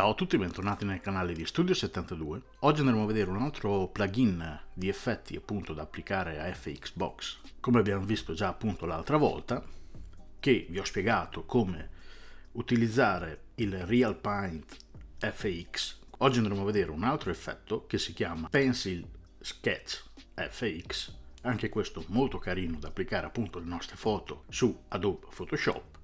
Ciao a tutti, bentornati nel canale di Studio 72. Oggi andremo a vedere un altro plugin di effetti appunto da applicare a FXbox, come abbiamo visto già appunto l'altra volta, che vi ho spiegato come utilizzare il Real Paint FX. Oggi andremo a vedere un altro effetto che si chiama Pencil Sketch FX anche questo molto carino da applicare appunto le nostre foto su Adobe Photoshop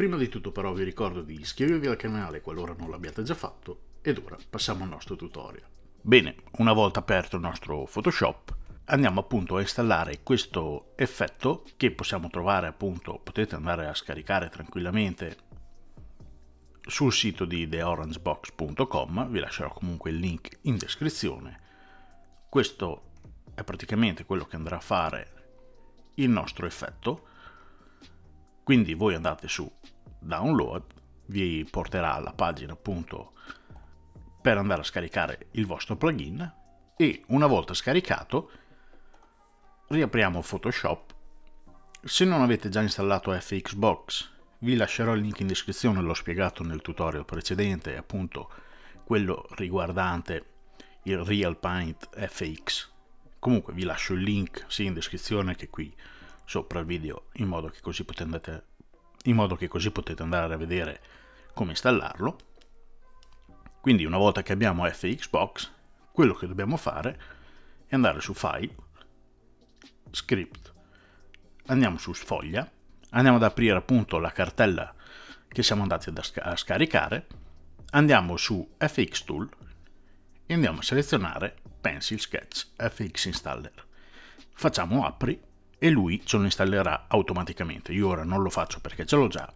Prima di tutto però vi ricordo di iscrivervi al canale qualora non l'abbiate già fatto ed ora passiamo al nostro tutorial. Bene, una volta aperto il nostro Photoshop andiamo appunto a installare questo effetto che possiamo trovare appunto, potete andare a scaricare tranquillamente sul sito di theorangebox.com, vi lascerò comunque il link in descrizione. Questo è praticamente quello che andrà a fare il nostro effetto quindi voi andate su download, vi porterà alla pagina appunto per andare a scaricare il vostro plugin e una volta scaricato riapriamo Photoshop. Se non avete già installato FXbox vi lascerò il link in descrizione, l'ho spiegato nel tutorial precedente, appunto quello riguardante il Real Paint FX. Comunque vi lascio il link sia in descrizione che qui sopra il video in modo che così potete che così potete andare a vedere come installarlo. Quindi una volta che abbiamo FXbox, quello che dobbiamo fare è andare su File, Script, andiamo su Sfoglia, andiamo ad aprire appunto la cartella che siamo andati a scaricare, andiamo su FX Tool e andiamo a selezionare Pencil Sketch FX Installer. Facciamo apri e lui ce lo installerà automaticamente. Io ora non lo faccio perché ce l'ho già.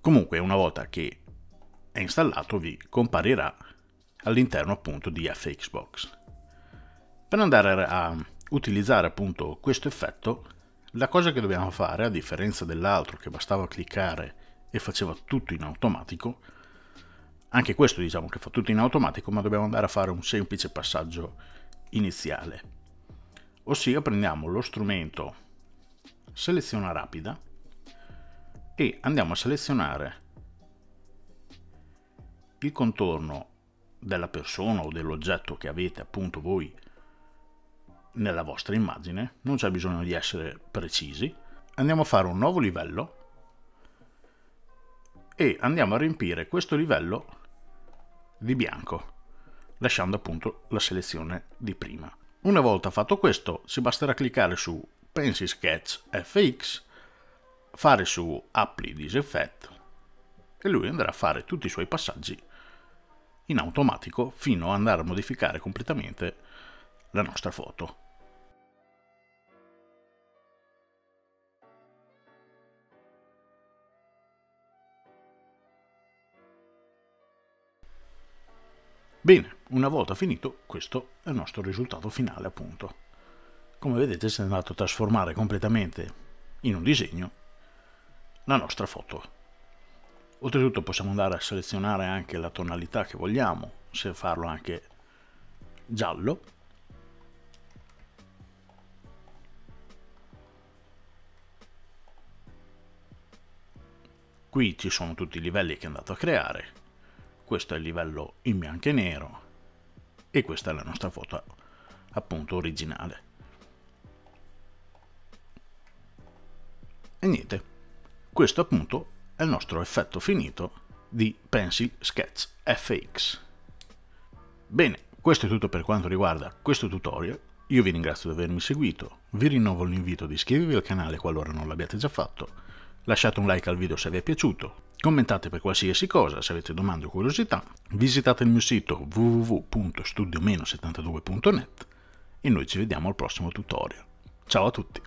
Comunque una volta che è installato vi comparirà all'interno appunto di FXbox. Per andare a utilizzare appunto questo effetto, la cosa che dobbiamo fare, a differenza dell'altro che bastava cliccare e faceva tutto in automatico, anche questo diciamo che fa tutto in automatico, ma dobbiamo andare a fare un semplice passaggio iniziale ossia prendiamo lo strumento seleziona rapida e andiamo a selezionare il contorno della persona o dell'oggetto che avete appunto voi nella vostra immagine, non c'è bisogno di essere precisi. Andiamo a fare un nuovo livello e andiamo a riempire questo livello di bianco, lasciando appunto la selezione di prima. Una volta fatto questo, ci basterà cliccare su Pencil Sketch FX, fare su Apply this effect e lui andrà a fare tutti i suoi passaggi in automatico fino ad andare a modificare completamente la nostra foto. Bene, una volta finito, questo è il nostro risultato finale appunto. Come vedete si è andato a trasformare completamente in un disegno la nostra foto. Oltretutto possiamo andare a selezionare anche la tonalità che vogliamo, se farlo anche giallo. Qui ci sono tutti i livelli che è andato a creare, questo è il livello in bianco e nero e questa è la nostra foto appunto originale. E niente questo appunto è il nostro effetto finito di Pencil Sketch FX bene questo è tutto per quanto riguarda questo tutorial. Io vi ringrazio di avermi seguito vi rinnovo l'invito di iscrivervi al canale qualora non l'abbiate già fatto lasciate un like al video se vi è piaciuto, commentate per qualsiasi cosa, se avete domande o curiosità, visitate il mio sito www.studio-72.net e noi ci vediamo al prossimo tutorial. Ciao a tutti!